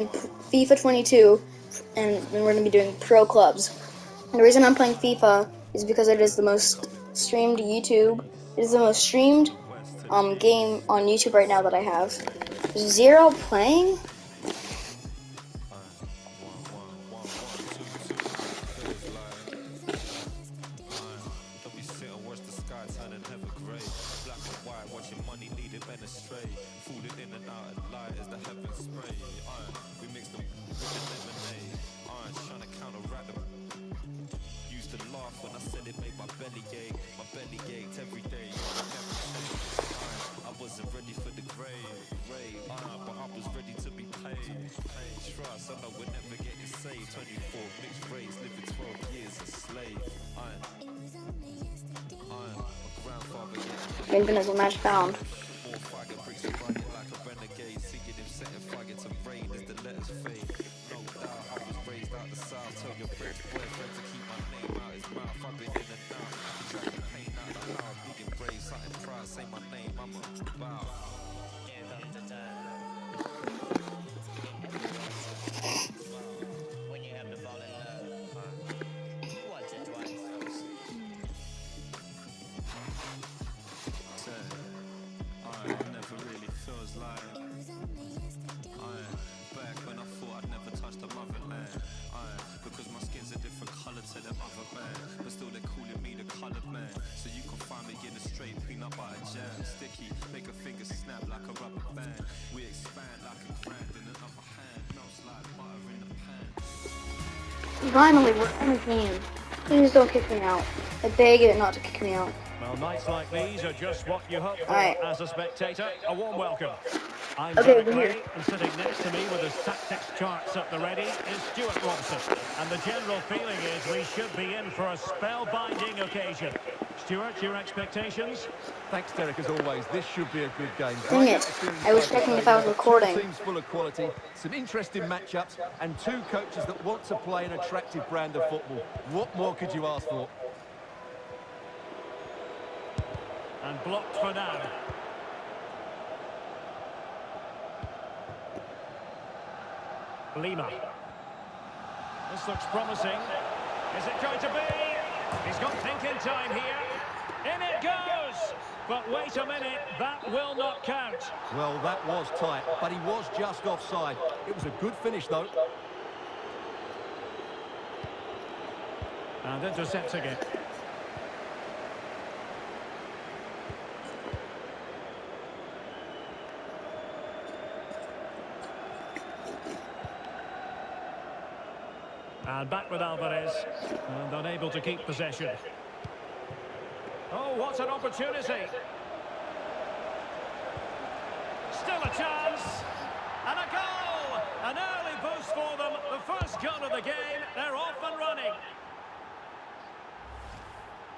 FIFA 22, and we're going to be doing pro clubs. And the reason I'm playing FIFA is because it is the most streamed YouTube. It is the most streamed um, game on YouTube right now that I have. Zero playing? When I said it made my belly ache. My belly ached every day. I wasn't ready for the grave. grave. Iron, but I was ready to be paid. paid. Trust, I know we're never getting saved. 24 mixed race, living 12 years a slave. Ah. Iron. Iron, ah, my grandfather getting Benjamin is a in and out. Track the pain out. Big and brave, something proud. Say my name, I'm a bow. Jam. Sticky, make a finger snap like a rubber band. We expand like a grand in another hand. Melts like butter in a pan. Finally, we're on a game. Please don't kick me out. I beg you not to kick me out. Well, nights like these are just what you hope for Aye. as a spectator. A warm welcome. I'm Okay, Derek we're here. and sitting next to me with his tactics charts at the ready is Stuart Robson. And the general feeling is we should be in for a spellbinding occasion. Stuart, your expectations? Thanks, Derek, as always. This should be a good game. Dang it. I was checking if I was recording. two Teams full of quality, some interesting matchups, and two coaches that want to play an attractive brand of football. What more could you ask for? And blocked for now. Lima. This looks promising. Is it going to be? He's got thinking time here. In it goes! But wait a minute, that will not count. Well, that was tight, but he was just offside. It was a good finish, though. And intercepting it. And back with Alvarez. And unable to keep possession. Oh, what an opportunity. Still a chance. And a goal! An early boost for them. The first goal of the game. They're off and running.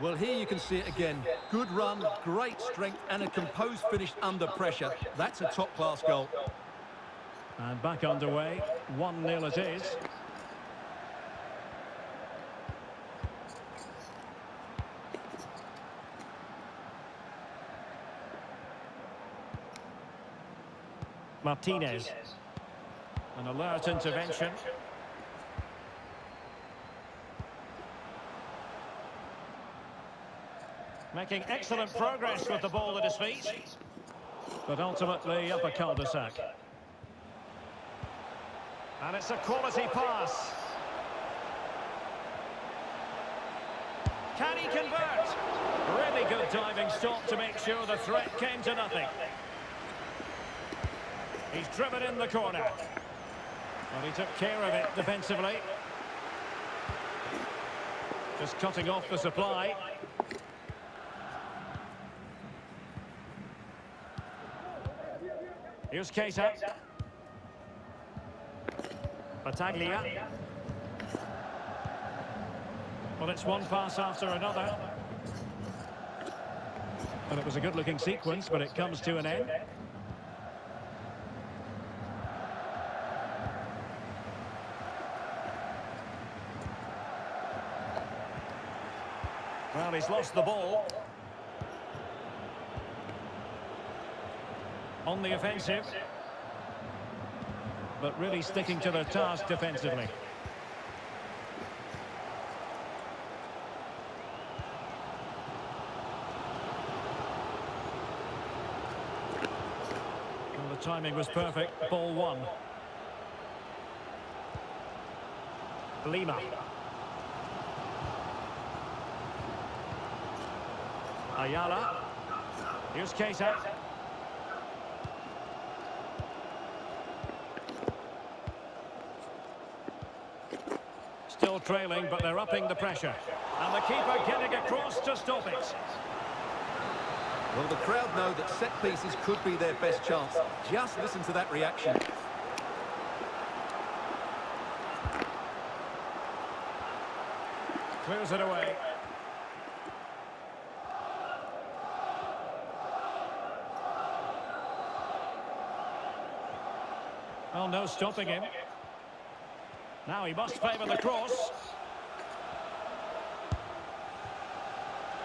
Well, here you can see it again. Good run, great strength, and a composed finish under pressure. That's a top-class goal. And back underway. 1-0 it is. Martinez. An alert intervention. Making excellent progress with the ball at his feet. But ultimately up a cul-de-sac. And it's a quality pass. Can he convert? Really good diving stop to make sure the threat came to nothing. He's driven in the corner. Well, he took care of it defensively. Just cutting off the supply. Here's Keita. Battaglia. Well, it's one pass after another. And it was a good-looking sequence, but it comes to an end. Well, he's lost the ball. On the offensive. but really sticking to their task defensively. Well, the timing was perfect. Ball one. Lima. Ayala. Here's Keita. Still trailing, but they're upping the pressure. And the keeper getting across to stop it. Well, the crowd know that set pieces could be their best chance. Just listen to that reaction. Clears it away. Well, no stopping him. Now he must favour the cross.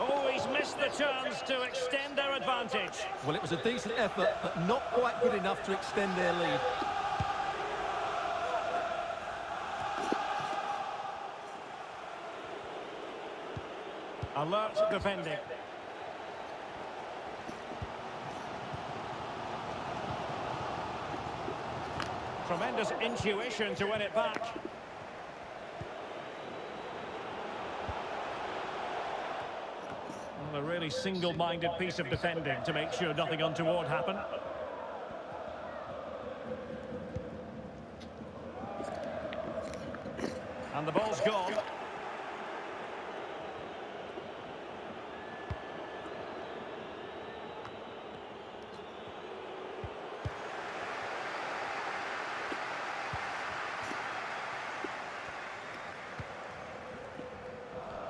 Oh, he's missed the chance to extend their advantage. Well, it was a decent effort, but not quite good enough to extend their lead. Alert defending. Tremendous intuition to win it back. Well, a really single-minded piece of defending to make sure nothing untoward happened. And the ball's gone.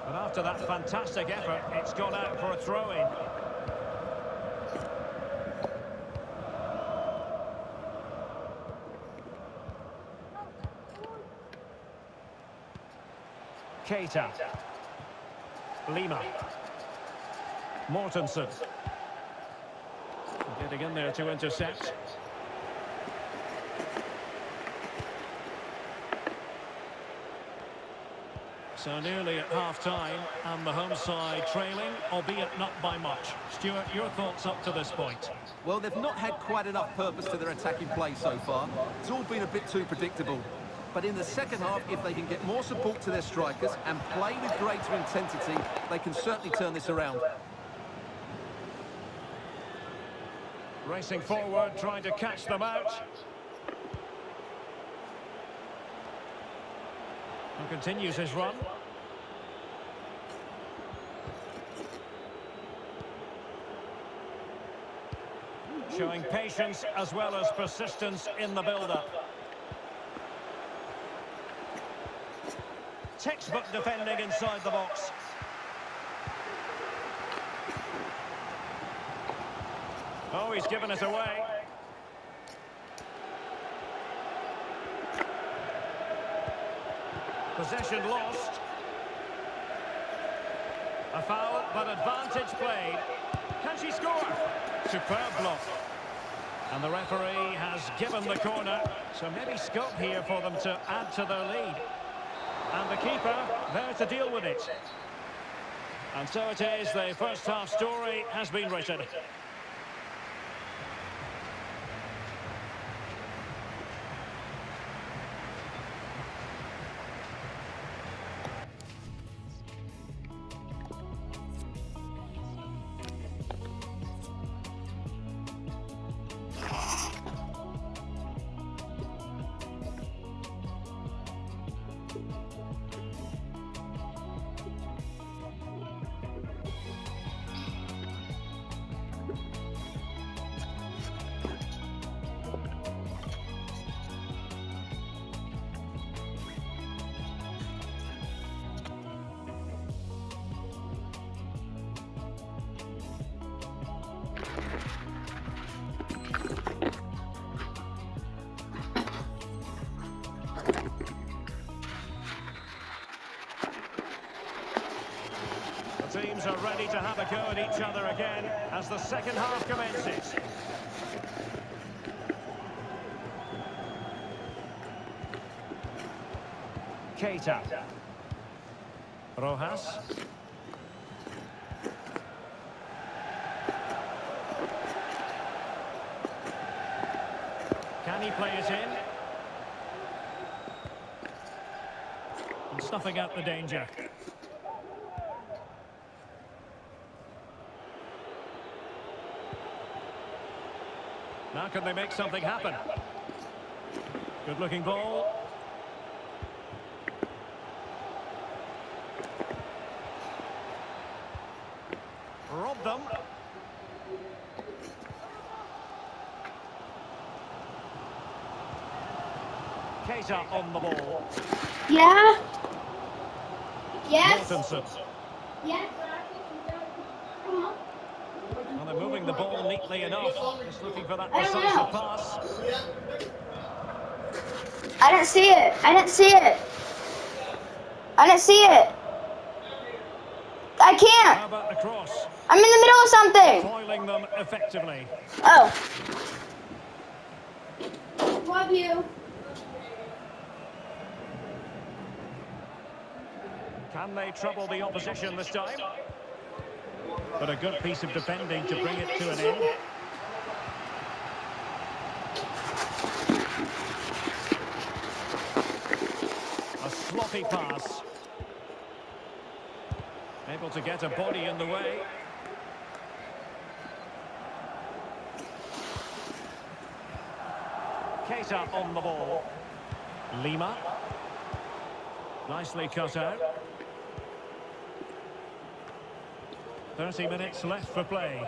And after that fantastic effort, it's gone out for a throw-in. Keita. Lima. Mortensen. Getting in there to intercept. So nearly at half-time, and the home side trailing, albeit not by much. Stuart, your thoughts up to this point? Well, they've not had quite enough purpose to their attacking play so far. It's all been a bit too predictable. But in the second half, if they can get more support to their strikers and play with greater intensity, they can certainly turn this around. Racing forward, trying to catch them out. Continues his run. Showing patience as well as persistence in the build-up. Textbook defending inside the box. Oh, he's given it away. Possession lost. A foul, but advantage played. Can she score? Superb block. And the referee has given the corner, so maybe scope here for them to add to their lead. And the keeper there to deal with it. And so it is, the first half story has been written. Teams are ready to have a go at each other again as the second half commences. Keita. Rojas. Can he play it in? And snuffing out the danger. Now can they make something happen? Good looking ball. Robbed them. Keita on the ball. Yeah. Yes. Wilkinson. Yes. Well, the ball neatly enough. Just looking for that I don't decisive know. pass. I didn't see it. I didn't see it. I didn't see it. I can't. about the cross? I'm in the middle of something. Foiling them effectively. Oh. Love you. Can they trouble the opposition this time? But a good piece of defending to bring it to an end. A sloppy pass. Able to get a body in the way. Keita on the ball. Lima. Nicely cut out. 30 minutes left for play.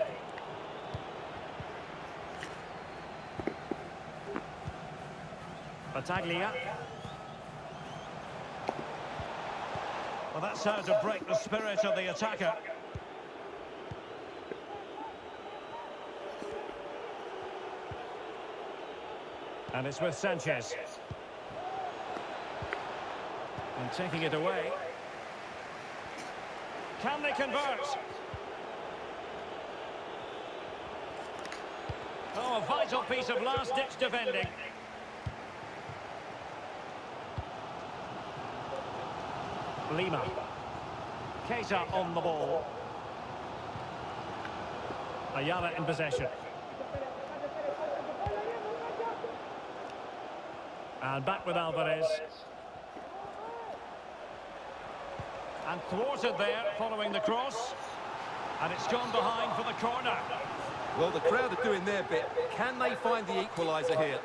Battaglia. Well, that's how to break the spirit of the attacker. And it's with Sanchez. And taking it away. Can they convert? A vital piece of last-ditch defending. Lima. Keita on the ball. Ayala in possession. And back with Alvarez. And thwarted there following the cross. And it's gone behind for the corner. Well, the crowd are doing their bit. Can they find the equaliser here?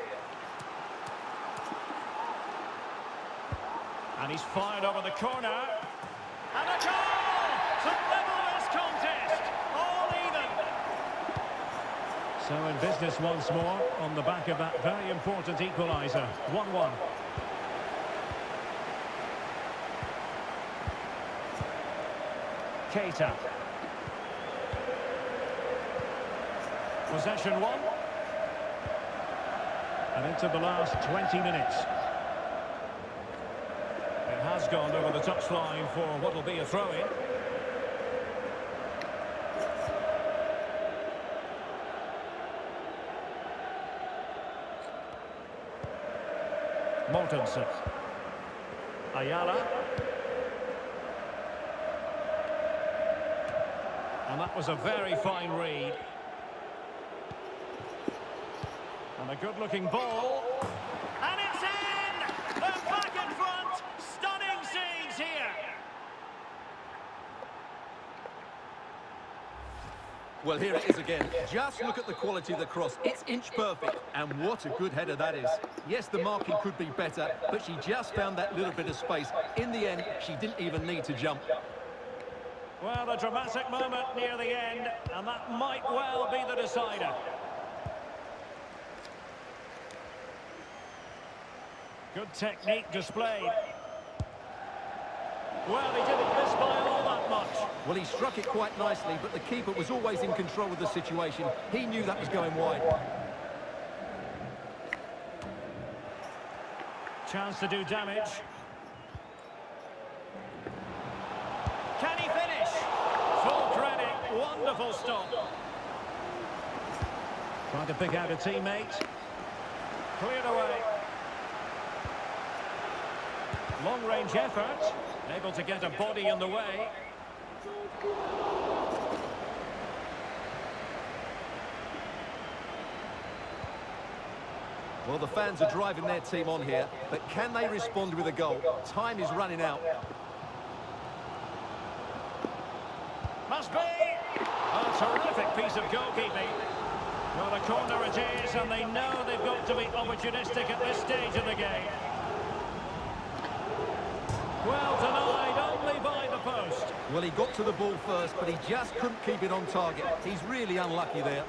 And he's fired over the corner. And a goal to level this contest. All even. So in business once more on the back of that very important equaliser. 1-1. Keita. Possession one. And into the last 20 minutes. It has gone over the touchline for what will be a throw-in. Mortensen. Ayala. And that was a very fine read. And a good-looking ball. And it's in! They're back in front! Stunning scenes here! Well, here it is again. Just look at the quality of the cross. It's inch perfect, and what a good header that is. Yes, the marking could be better, but she just found that little bit of space. In the end, she didn't even need to jump. Well, a dramatic moment near the end, and that might well be the decider. Good technique displayed. Well, he didn't miss by all that much. Well, he struck it quite nicely, but the keeper was always in control of the situation. He knew that was going wide. Chance to do damage. Can he finish? Full credit. Wonderful stop. Trying to pick out a teammate. Cleared away. Long-range effort. Able to get a body in the way. Well, the fans are driving their team on here, but can they respond with a goal? Time is running out. Must be! A terrific piece of goalkeeping. Well, a corner it is, and they know they've got to be opportunistic at this stage of the game. Well denied, only by the post. Well, he got to the ball first, but he just couldn't keep it on target. He's really unlucky there.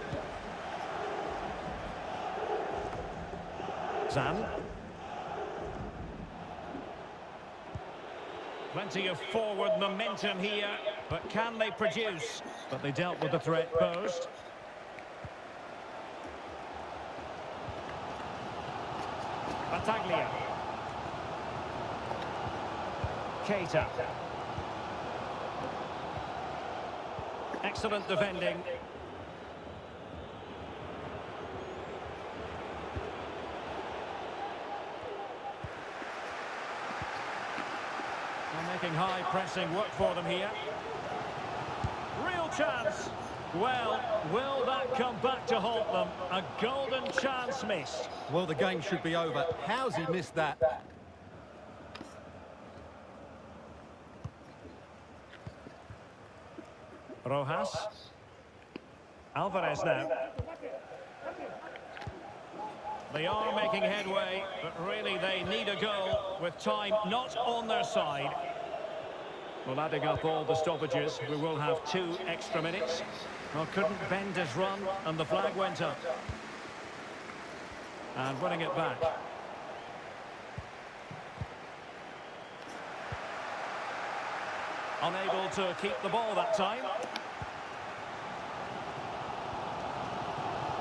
Zan. Plenty of forward momentum here, but can they produce? But they dealt with the threat posed. Battaglia. Keita. Excellent defending. They're making high pressing work for them here. Real chance. Well, will that come back to haunt them? A golden chance missed. Well, the game should be over. How's he missed that? Rojas. Alvarez now. They are making headway, but really they need a goal with time not on their side. Well, adding up all the stoppages, we will have two extra minutes. Well, couldn't bend his run, and the flag went up. And winning it back. Unable to keep the ball that time.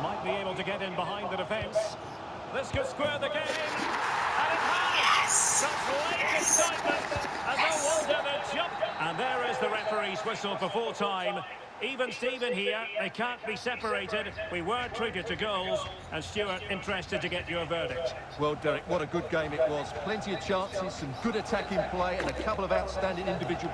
Might be able to get in behind the defence. This could square the game. And it has! Such late excitement. And no wonder the jump. And there is the referee's whistle for full time. Even Steven here, they can't be separated. We were treated to goals. And Stuart, interested to get your verdict. Well, Derek, what a good game it was. Plenty of chances, some good attacking play, and a couple of outstanding individual